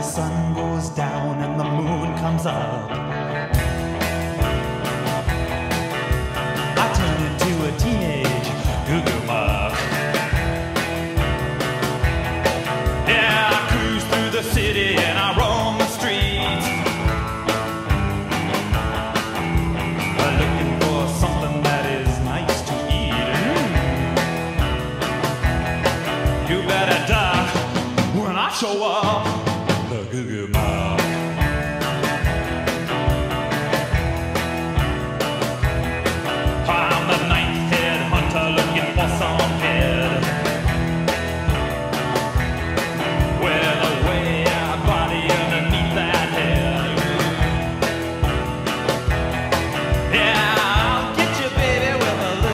the sun goes down and the moon comes up. I turn into a teenage goo goo muck. Yeah, I cruise through the city and I roam the streets. Looking for something that is nice to eat. You better die when I show up. The Mouse.